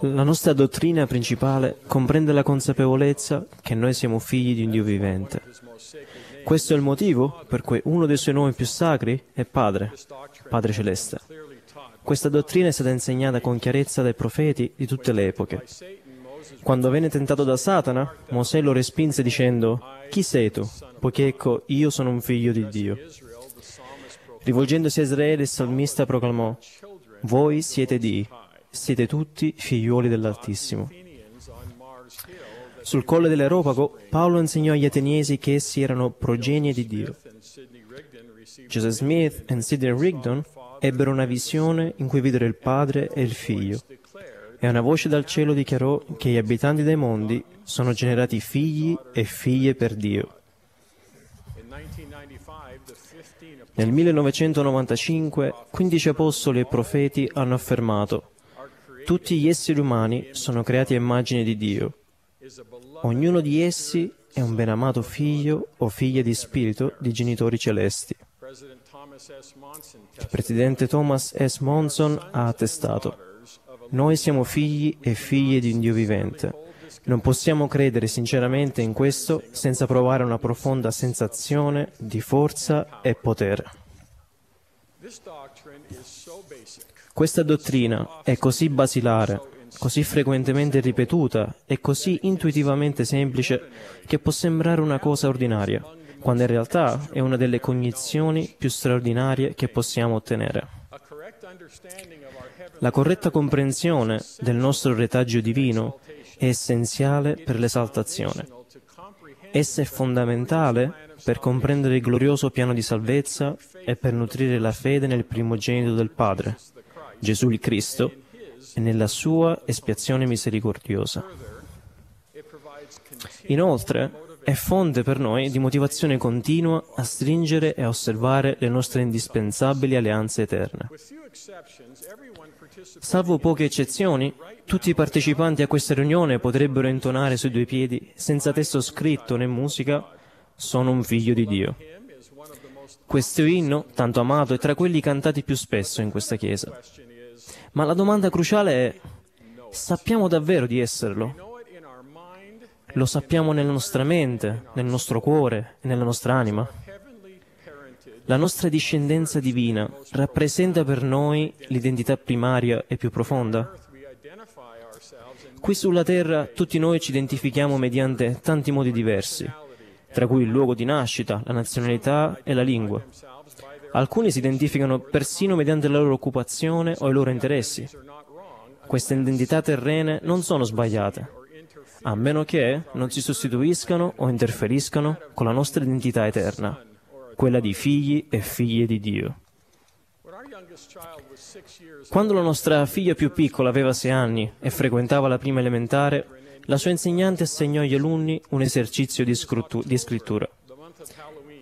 La nostra dottrina principale comprende la consapevolezza che noi siamo figli di un Dio vivente. Questo è il motivo per cui uno dei suoi nomi più sacri è Padre, Padre Celeste. Questa dottrina è stata insegnata con chiarezza dai profeti di tutte le epoche. Quando venne tentato da Satana, Mosè lo respinse dicendo, Chi sei tu? Poiché ecco, io sono un figlio di Dio. Rivolgendosi a Israele, il salmista proclamò, Voi siete di, siete tutti figliuoli dell'Altissimo. Sul colle dell'Aeropago, Paolo insegnò agli ateniesi che essi erano progenie di Dio. Joseph Smith e Sidney Rigdon ebbero una visione in cui videro il Padre e il Figlio. E una voce dal cielo dichiarò che gli abitanti dei mondi sono generati figli e figlie per Dio. Nel 1995, 15 apostoli e profeti hanno affermato tutti gli esseri umani sono creati a immagine di Dio. Ognuno di essi è un benamato figlio o figlia di spirito di genitori celesti. Il presidente Thomas S. Monson ha attestato noi siamo figli e figlie di un Dio vivente. Non possiamo credere sinceramente in questo senza provare una profonda sensazione di forza e potere. Questa dottrina è così basilare, così frequentemente ripetuta e così intuitivamente semplice che può sembrare una cosa ordinaria, quando in realtà è una delle cognizioni più straordinarie che possiamo ottenere. La corretta comprensione del nostro retaggio divino è essenziale per l'esaltazione. Essa è fondamentale per comprendere il glorioso piano di salvezza e per nutrire la fede nel primogenito del Padre, Gesù il Cristo, e nella sua espiazione misericordiosa. Inoltre, è fonte per noi di motivazione continua a stringere e a osservare le nostre indispensabili alleanze eterne. Salvo poche eccezioni, tutti i partecipanti a questa riunione potrebbero intonare sui due piedi, senza testo scritto né musica, sono un figlio di Dio. Questo inno, tanto amato, è tra quelli cantati più spesso in questa chiesa. Ma la domanda cruciale è, sappiamo davvero di esserlo? Lo sappiamo nella nostra mente, nel nostro cuore e nella nostra anima? La nostra discendenza divina rappresenta per noi l'identità primaria e più profonda? Qui sulla Terra tutti noi ci identifichiamo mediante tanti modi diversi, tra cui il luogo di nascita, la nazionalità e la lingua. Alcuni si identificano persino mediante la loro occupazione o i loro interessi. Queste identità terrene non sono sbagliate, a meno che non si sostituiscano o interferiscano con la nostra identità eterna, quella di figli e figlie di Dio. Quando la nostra figlia più piccola aveva sei anni e frequentava la prima elementare, la sua insegnante assegnò agli alunni un esercizio di, scrutu- di scrittura.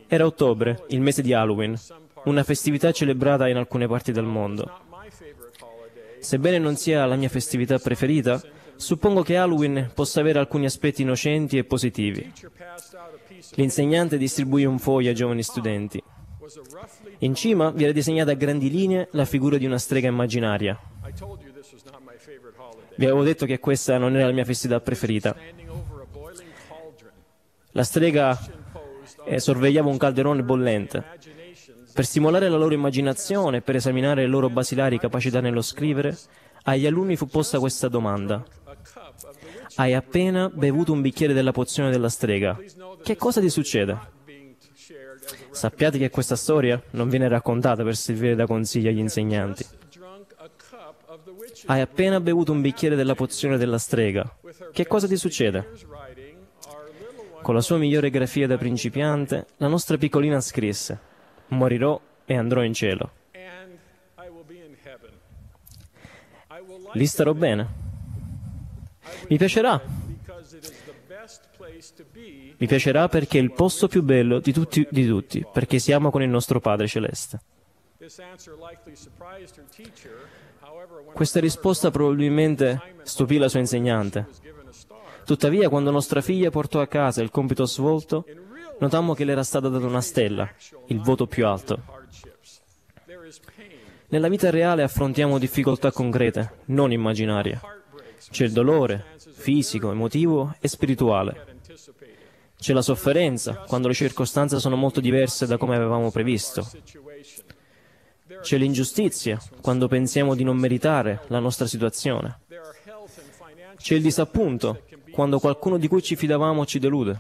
Era ottobre, il mese di Halloween, una festività celebrata in alcune parti del mondo. Sebbene non sia la mia festività preferita, suppongo che Halloween possa avere alcuni aspetti innocenti e positivi. L'insegnante distribuì un foglio ai giovani studenti. In cima vi era disegnata a grandi linee la figura di una strega immaginaria. Vi avevo detto che questa non era la mia festività preferita. La strega eh, sorvegliava un calderone bollente. Per stimolare la loro immaginazione e per esaminare le loro basilari capacità nello scrivere, agli alunni fu posta questa domanda. Hai appena bevuto un bicchiere della pozione della strega. Che cosa ti succede? Sappiate che questa storia non viene raccontata per servire da consiglio agli insegnanti. Hai appena bevuto un bicchiere della pozione della strega. Che cosa ti succede? Con la sua migliore grafia da principiante, la nostra piccolina scrisse: Morirò e andrò in cielo. Lì starò bene. Mi piacerà. Mi piacerà perché è il posto più bello di tutti, di tutti, perché siamo con il nostro Padre Celeste. Questa risposta probabilmente stupì la sua insegnante. Tuttavia, quando nostra figlia portò a casa il compito svolto, notammo che le era stata data una stella, il voto più alto. Nella vita reale affrontiamo difficoltà concrete, non immaginarie. C'è il dolore, fisico, emotivo e spirituale. C'è la sofferenza, quando le circostanze sono molto diverse da come avevamo previsto. C'è l'ingiustizia, quando pensiamo di non meritare la nostra situazione. C'è il disappunto, quando qualcuno di cui ci fidavamo ci delude.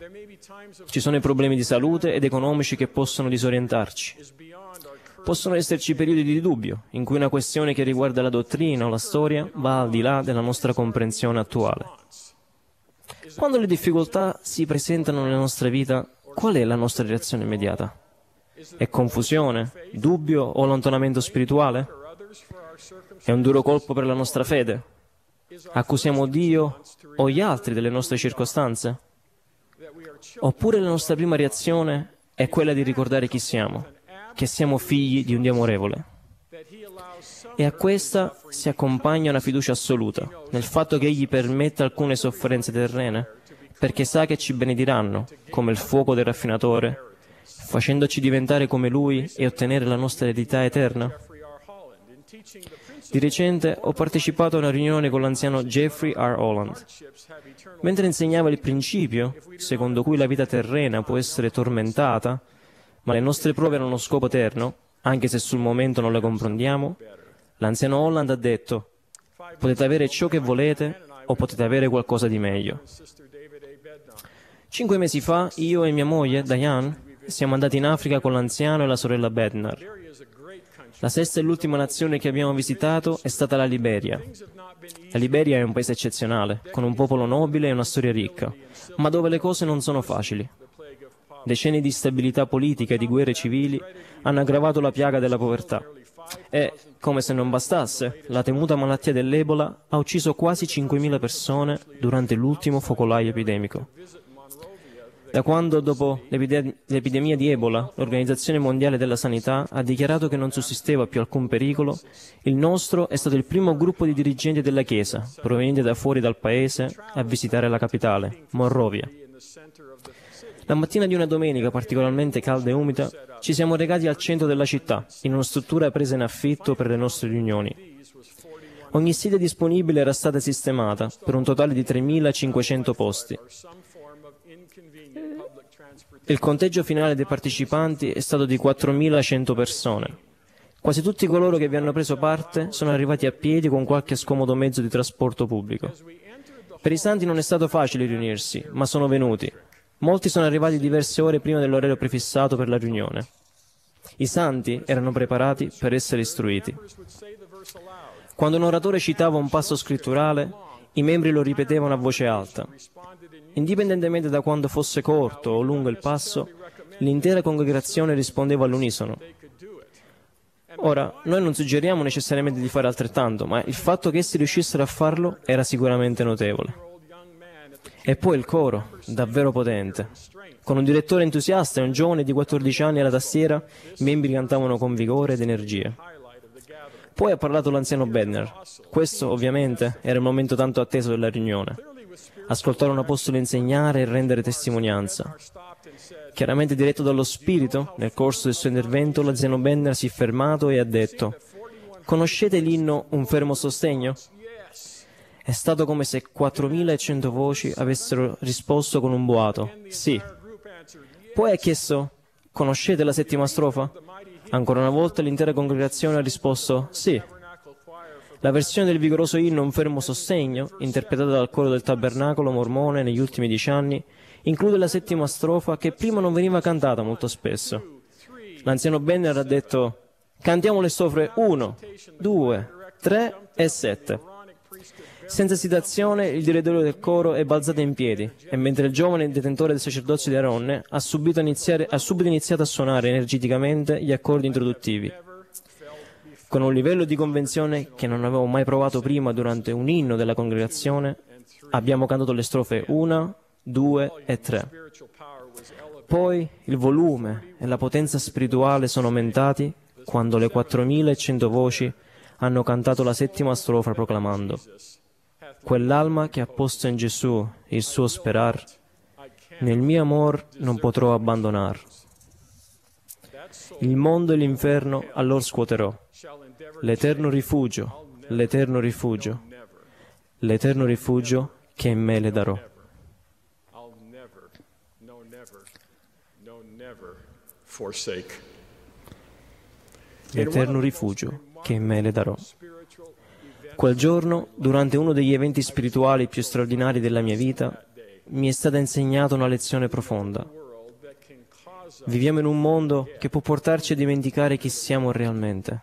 Ci sono i problemi di salute ed economici che possono disorientarci. Possono esserci periodi di dubbio, in cui una questione che riguarda la dottrina o la storia va al di là della nostra comprensione attuale. Quando le difficoltà si presentano nella nostra vita, qual è la nostra reazione immediata? È confusione, dubbio o allontanamento spirituale? È un duro colpo per la nostra fede? Accusiamo Dio o gli altri delle nostre circostanze? Oppure la nostra prima reazione è quella di ricordare chi siamo, che siamo figli di un Dio amorevole. E a questa si accompagna una fiducia assoluta nel fatto che Egli permetta alcune sofferenze terrene, perché sa che ci benediranno, come il fuoco del raffinatore, facendoci diventare come Lui e ottenere la nostra eredità eterna. Di recente ho partecipato a una riunione con l'anziano Jeffrey R. Holland. Mentre insegnava il principio, secondo cui la vita terrena può essere tormentata, ma le nostre prove hanno uno scopo eterno, anche se sul momento non le comprendiamo, l'anziano Holland ha detto, potete avere ciò che volete o potete avere qualcosa di meglio. Cinque mesi fa io e mia moglie, Diane, siamo andati in Africa con l'anziano e la sorella Bednar. La sesta e l'ultima nazione che abbiamo visitato è stata la Liberia. La Liberia è un paese eccezionale, con un popolo nobile e una storia ricca, ma dove le cose non sono facili. Decenni di instabilità politica e di guerre civili hanno aggravato la piaga della povertà. E, come se non bastasse, la temuta malattia dell'Ebola ha ucciso quasi 5.000 persone durante l'ultimo focolaio epidemico. Da quando, dopo l'epidemia di Ebola, l'Organizzazione Mondiale della Sanità ha dichiarato che non sussisteva più alcun pericolo, il nostro è stato il primo gruppo di dirigenti della Chiesa, provenienti da fuori dal paese, a visitare la capitale, Monrovia. La mattina di una domenica particolarmente calda e umida, ci siamo recati al centro della città, in una struttura presa in affitto per le nostre riunioni. Ogni sede disponibile era stata sistemata per un totale di 3.500 posti. Il conteggio finale dei partecipanti è stato di 4.100 persone. Quasi tutti coloro che vi hanno preso parte sono arrivati a piedi con qualche scomodo mezzo di trasporto pubblico. Per i santi non è stato facile riunirsi, ma sono venuti. Molti sono arrivati diverse ore prima dell'orario prefissato per la riunione. I santi erano preparati per essere istruiti. Quando un oratore citava un passo scritturale, i membri lo ripetevano a voce alta. Indipendentemente da quanto fosse corto o lungo il passo, l'intera congregazione rispondeva all'unisono. Ora, noi non suggeriamo necessariamente di fare altrettanto, ma il fatto che essi riuscissero a farlo era sicuramente notevole. E poi il coro, davvero potente. Con un direttore entusiasta e un giovane di 14 anni alla tastiera, i membri cantavano con vigore ed energia. Poi ha parlato l'anziano Benner. Questo, ovviamente, era il momento tanto atteso della riunione ascoltare un apostolo insegnare e rendere testimonianza. Chiaramente diretto dallo Spirito, nel corso del suo intervento, l'anziano Benner si è fermato e ha detto Conoscete l'inno Un fermo sostegno? È stato come se 4100 voci avessero risposto con un boato. Sì. Poi ha chiesto Conoscete la settima strofa? Ancora una volta l'intera congregazione ha risposto Sì. La versione del vigoroso inno Un fermo sostegno, interpretata dal coro del tabernacolo mormone negli ultimi dieci anni, include la settima strofa che prima non veniva cantata molto spesso. L'anziano Benner ha detto cantiamo le strofe 1, 2, 3 e 7. Senza esitazione il direttore del coro è balzato in piedi e mentre il giovane detentore del sacerdozio di Aronne ha subito, ha subito iniziato a suonare energeticamente gli accordi introduttivi con un livello di convenzione che non avevo mai provato prima durante un inno della congregazione, abbiamo cantato le strofe 1, 2 e 3. Poi il volume e la potenza spirituale sono aumentati quando le 4100 voci hanno cantato la settima strofa proclamando Quell'alma che ha posto in Gesù il suo sperar, nel mio amor non potrò abbandonar. Il mondo e l'inferno allor scuoterò. L'eterno rifugio, l'eterno rifugio, l'eterno rifugio che in me le darò. L'eterno rifugio che in me le darò. Quel giorno, durante uno degli eventi spirituali più straordinari della mia vita, mi è stata insegnata una lezione profonda. Viviamo in un mondo che può portarci a dimenticare chi siamo realmente.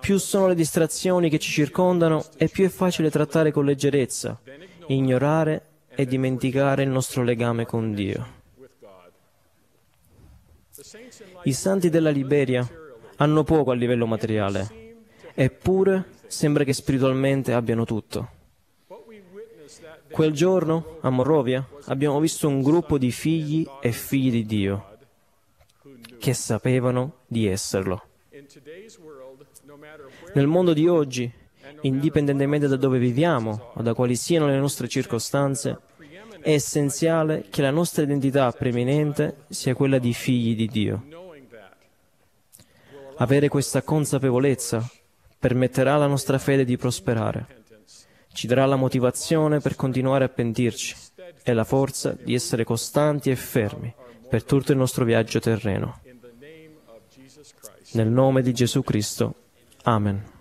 Più sono le distrazioni che ci circondano e più è facile trattare con leggerezza, ignorare e dimenticare il nostro legame con Dio. I santi della Liberia hanno poco a livello materiale, eppure sembra che spiritualmente abbiano tutto. Quel giorno, a Monrovia, abbiamo visto un gruppo di figli e figli di Dio che sapevano di esserlo. Nel mondo di oggi, indipendentemente da dove viviamo o da quali siano le nostre circostanze, è essenziale che la nostra identità preeminente sia quella di figli di Dio. Avere questa consapevolezza permetterà alla nostra fede di prosperare, ci darà la motivazione per continuare a pentirci e la forza di essere costanti e fermi per tutto il nostro viaggio terreno. Nel nome di Gesù Cristo. Amen.